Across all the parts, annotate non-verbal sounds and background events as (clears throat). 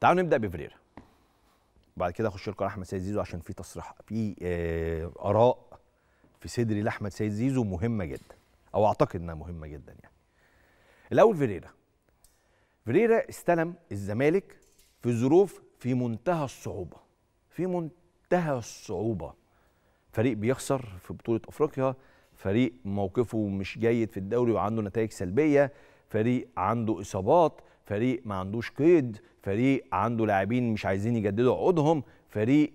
تعالوا نبدأ بفريرا وبعد كده أخش لكم أحمد سيد زيزو عشان في تصريح في آه آراء في صدري لأحمد سيد زيزو مهمة جدا أو أعتقد إنها مهمة جدا يعني. الأول فيريرا فيريرا استلم الزمالك في ظروف في منتهى الصعوبة في منتهى الصعوبة. فريق بيخسر في بطولة أفريقيا فريق موقفه مش جيد في الدوري وعنده نتائج سلبية فريق عنده إصابات. فريق ما عندوش قيد فريق عنده لاعبين مش عايزين يجددوا عقودهم فريق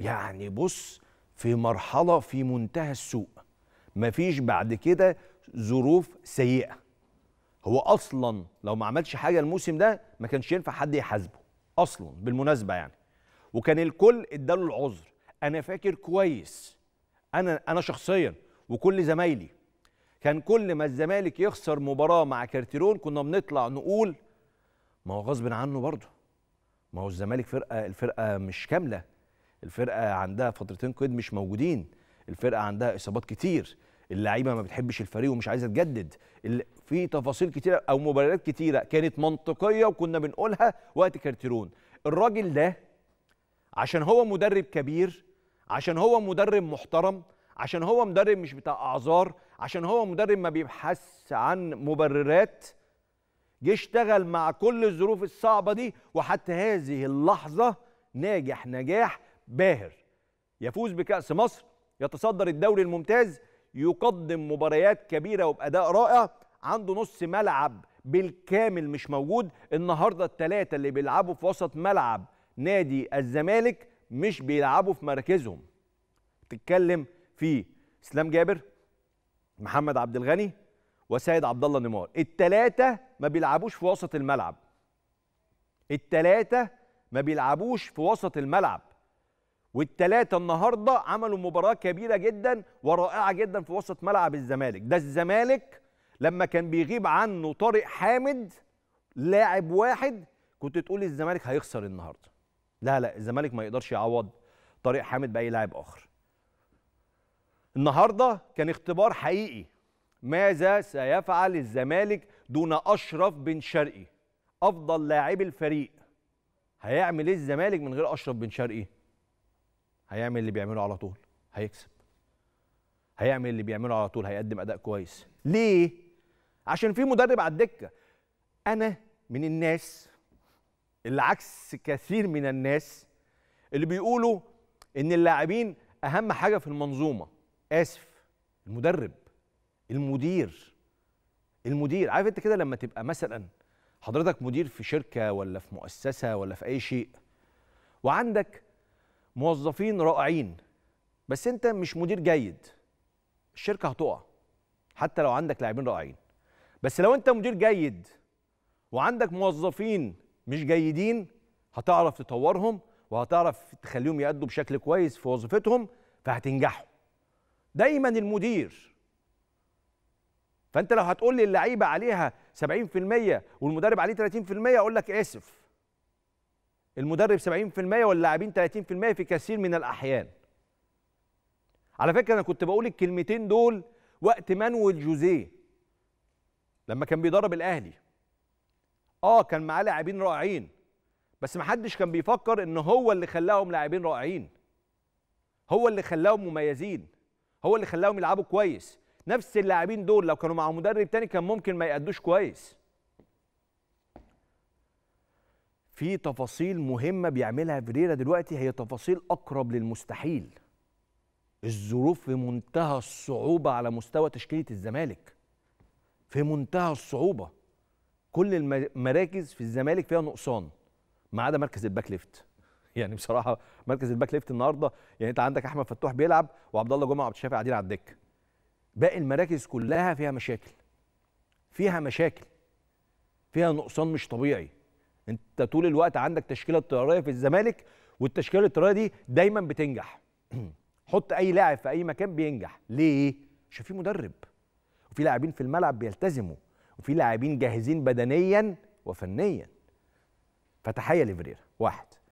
يعني بص في مرحلة في منتهى السوء. مفيش بعد كده ظروف سيئة. هو أصلا لو ما عملش حاجة الموسم ده ما كانش ينفع حد يحاسبه. أصلا بالمناسبة يعني. وكان الكل اداله العذر. أنا فاكر كويس. أنا أنا شخصيا وكل زمايلي. كان كل ما الزمالك يخسر مباراة مع كارتيرون كنا بنطلع نقول ما هو غصب عنه برضه. ما هو الزمالك فرقه الفرقة مش كاملة. الفرقة عندها فترتين قيد مش موجودين. الفرقة عندها إصابات كتير. اللعيبة ما بتحبش الفريق ومش عايزة تجدد. في تفاصيل كتيرة أو مباريات كتيرة كانت منطقية وكنا بنقولها وقت كارتيرون. الراجل ده عشان هو مدرب كبير عشان هو مدرب محترم عشان هو مدرب مش بتاع أعذار عشان هو مدرب ما بيبحث عن مبررات جه اشتغل مع كل الظروف الصعبة دي وحتى هذه اللحظة ناجح نجاح باهر. يفوز بكأس مصر يتصدر الدوري الممتاز يقدم مباريات كبيرة وبأداء رائع عنده نص ملعب بالكامل مش موجود. النهارده الثلاثه اللي بيلعبوا في وسط ملعب نادي الزمالك مش بيلعبوا في مراكزهم. تتكلم في إسلام جابر محمد عبد الغني وسيد عبد الله نيمار. الثلاثه ما بيلعبوش في وسط الملعب. الثلاثه ما بيلعبوش في وسط الملعب. والثلاثه النهارده عملوا مباراة كبيرة جدا ورائعة جدا في وسط ملعب الزمالك. ده الزمالك لما كان بيغيب عنه طارق حامد لاعب واحد كنت تقول الزمالك هيخسر النهارده. لا لا الزمالك ما يقدرش يعوض طارق حامد بأي لاعب آخر. النهارده كان اختبار حقيقي. ماذا سيفعل الزمالك دون أشرف بن شرقي؟ أفضل لاعبي الفريق. هيعمل إيه الزمالك من غير أشرف بن شرقي؟ هيعمل اللي بيعمله على طول هيكسب. هيعمل اللي بيعمله على طول هيقدم أداء كويس. ليه؟ عشان في مدرب على الدكة. أنا من الناس اللي عكس كثير من الناس اللي بيقولوا إن اللاعبين أهم حاجة في المنظومة. آسف المدرب. المدير. المدير عارف انت كده لما تبقى مثلا حضرتك مدير في شركة ولا في مؤسسة ولا في أي شيء وعندك موظفين رائعين بس انت مش مدير جيد الشركة هتقع حتى لو عندك لاعبين رائعين. بس لو انت مدير جيد وعندك موظفين مش جيدين هتعرف تطورهم وهتعرف تخليهم يأدوا بشكل كويس في وظيفتهم فهتنجحوا. دايما المدير فانت لو هتقول لي اللعيبة عليها 70% والمدرب عليه 30% أقول لك آسف. المدرب 70% واللاعبين 30% في كثير من الأحيان. على فكرة أنا كنت بقول الكلمتين دول وقت مانويل جوزيه لما كان بيدرب الأهلي. آه كان معاه لاعبين رائعين بس ما حدش كان بيفكر إن هو اللي خلاهم لاعبين رائعين. هو اللي خلاهم مميزين. هو اللي خلاهم يلعبوا كويس. نفس اللاعبين دول لو كانوا مع مدرب تاني كان ممكن ما يأدوش كويس. في تفاصيل مهمة بيعملها فيريرا دلوقتي هي تفاصيل أقرب للمستحيل. الظروف في منتهى الصعوبة على مستوى تشكيلة الزمالك. في منتهى الصعوبة. كل المراكز في الزمالك فيها نقصان ما عدا مركز ال back left. يعني بصراحة مركز ال back left النهارده يعني أنت عندك أحمد فتوح بيلعب وعبد الله جمعة وعبد الشافي قاعدين على الدكة. باقي المراكز كلها فيها مشاكل. فيها مشاكل. فيها نقصان مش طبيعي. انت طول الوقت عندك تشكيلة اضطرارية في الزمالك والتشكيلة الاضطرارية دي دايما بتنجح. (clears throat) حط أي لاعب في أي مكان بينجح. ليه؟ عشان في مدرب. وفي لاعبين في الملعب بيلتزموا. وفي لاعبين جاهزين بدنيا وفنيا. فتحية لفريرا واحد.